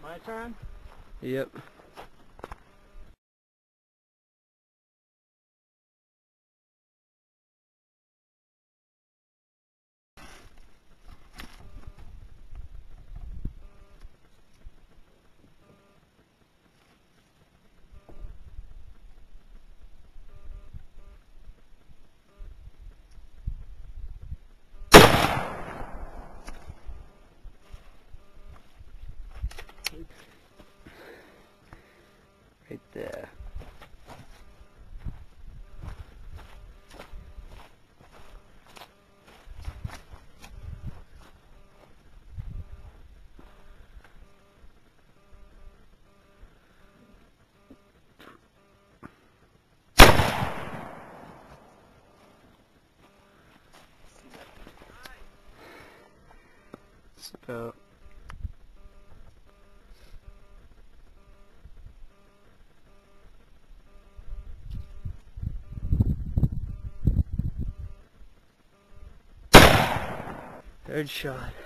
My turn? Yep. Right there. About third shot.